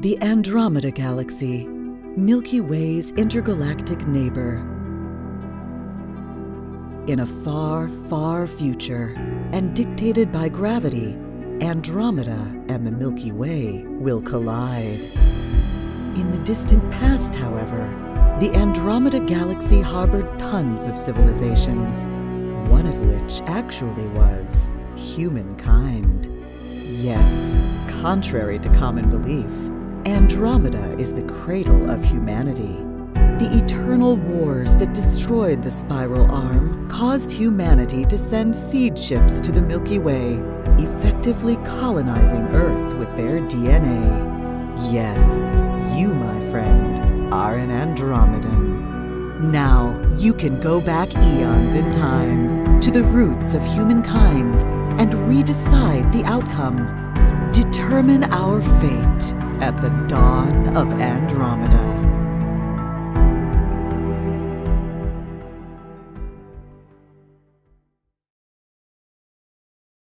The Andromeda Galaxy, Milky Way's intergalactic neighbor. In a far, far future, and dictated by gravity, Andromeda and the Milky Way will collide. In the distant past, however, the Andromeda Galaxy harbored tons of civilizations, one of which actually was humankind. Yes, contrary to common belief, Andromeda is the cradle of humanity. The eternal wars that destroyed the spiral arm caused humanity to send seed ships to the Milky Way, effectively colonizing Earth with their DNA. Yes, you, my friend, are an Andromedan. Now you can go back eons in time to the roots of humankind and redecide the outcome. Determine our fate at the dawn of Andromeda.